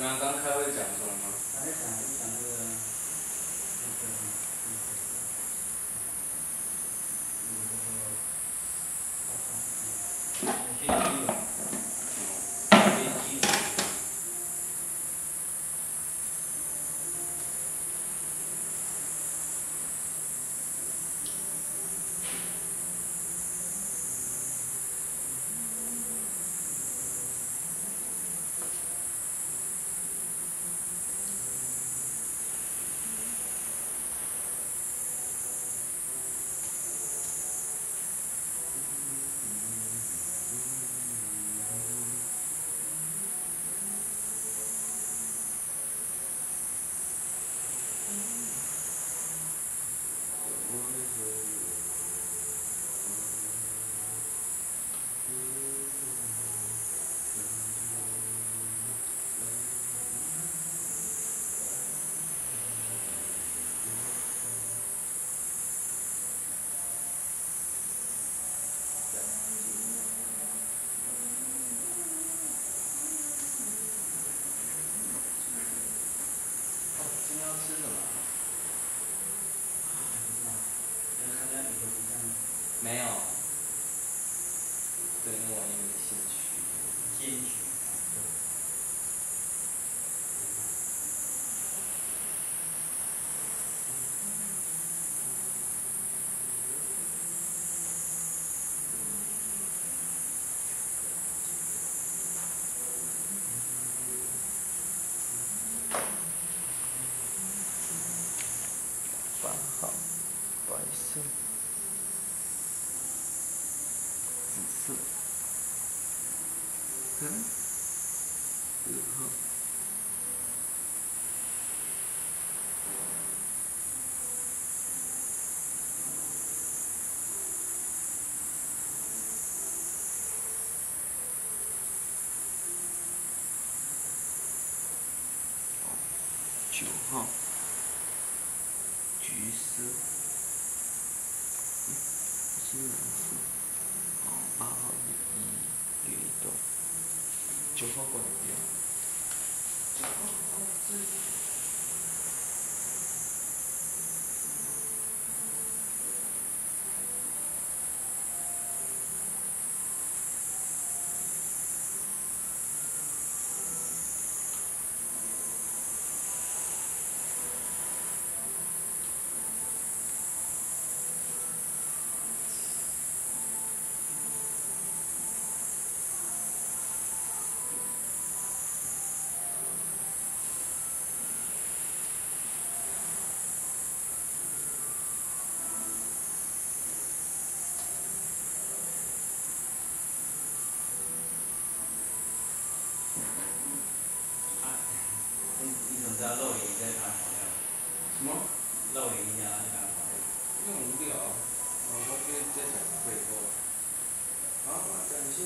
刚刚开会讲的。好、橘色，嗯、是蓝色，八号一一，绿，九号关掉，九号。少林呀、啊，干嘛的？因为无聊，然后就在想会做。啊，感谢。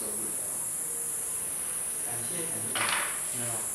受不了，感谢感谢，没有。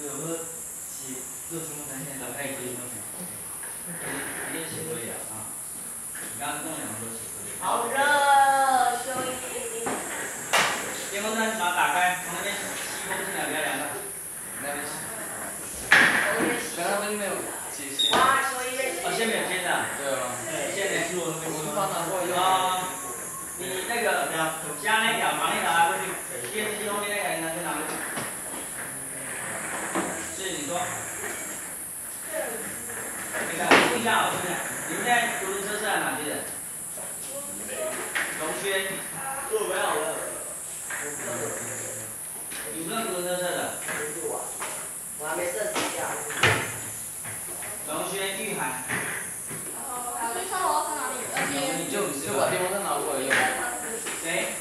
没有说写做期末考现在可以做期末考，一定写作业啊。你刚刚跟我讲说写作业。好热，休息。电风扇把它打开，从那边吸风进来，不要凉的。那边是，我也可能他们没有接线。哇，所以也哦，先没有接的。对啊。现在是我们我是帮他过用。啊，你那个加那条忙一条拿过去，电视机后面那个拿去拿过去。是你说。那个问一下，我问一下，你们现在独轮车是在哪些人？龙轩。我没有了。有没有独轮车的？我还没设计掉。龙轩、玉涵。所以上楼是哪里？二边。你就就把电风扇拿过来用。谁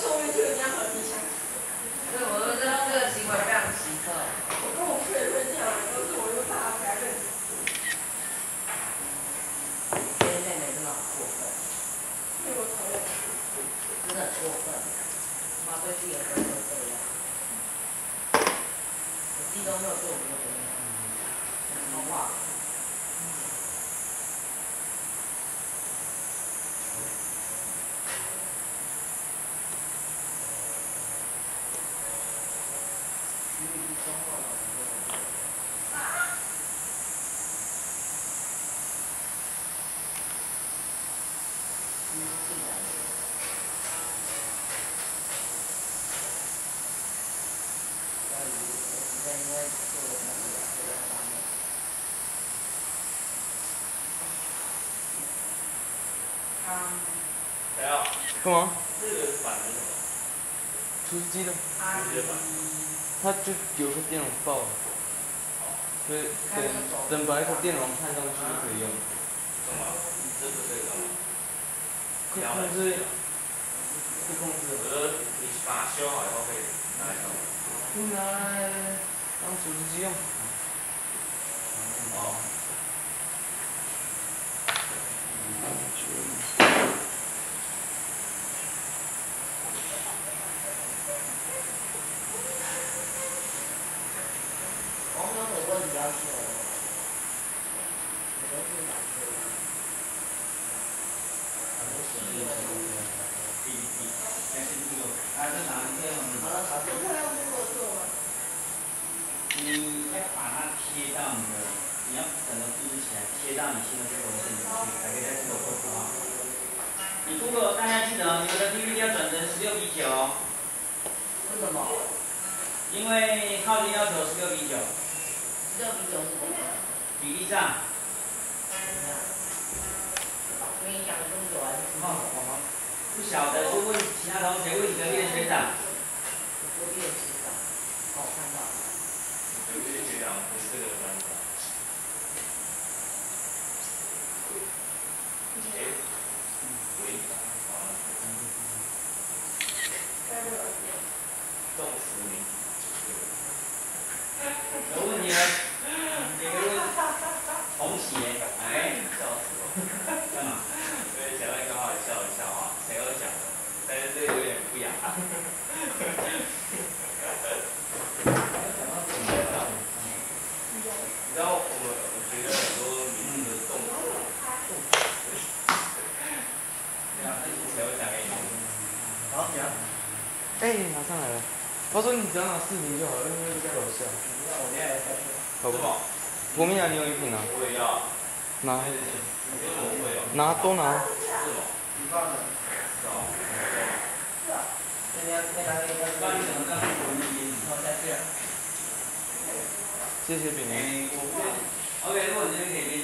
说后面就人家和你相处。对，我说这这个行为非常奇特。我跟我朋友会这样，都是我又怕他不要认识。这些妹妹真的很过分，因为我讨厌。真的很过分。妈对自己的朋友这样，我自己都没有对我朋友这样，好不好？徐宇是说话了。自然的。要以我们在应该做的能力这个方面。啊，谁啊？干嘛？这个反的什么？除湿机的，它就电容爆了，所以等等把一个电容焊上去就可以用。干嘛？这不是干嘛？可控制，可控制，我说你把它修好以后可以拿来用。来当除湿机用。哦。黄总有问比较久，我都是买这个。第一第，还是第六，啊，这哪一天我们？好了，好我看到苹果做吗？你要把它贴到你的，你要整个布置起来，贴到你新的这个文件里面去，才可以在这个做好不好？你如果大家记得，你们的 PPT 要转成十六比九，为什么？因为号令要求十六比九，十六比九是怎么？比例上，不晓得就问其他同学，问你隔壁的学长。隔壁的学长，好，看到了。有些学长不是这个班长。哎，喂，好了，动词名。有问题了，你可以问重启耶，哎，笑死我！干嘛？所以前面刚好笑一笑话，谁有讲的？但是这个有点不雅。你知道我们我觉得很多名字的动词，对啊，那谁会讲给你听？好，讲。哎，拿上来了。他说你只要拿四瓶就好了，因为就在楼下。那我现在来开车。好不好？什么？国民啊，你有一瓶啊？我也要。拿？拿多拿。是吗？你放的。是哦。是啊。那你要那拿那个要帮你怎么让我们理然后再这样。谢谢饼哎，我不，OK，如果你这边可以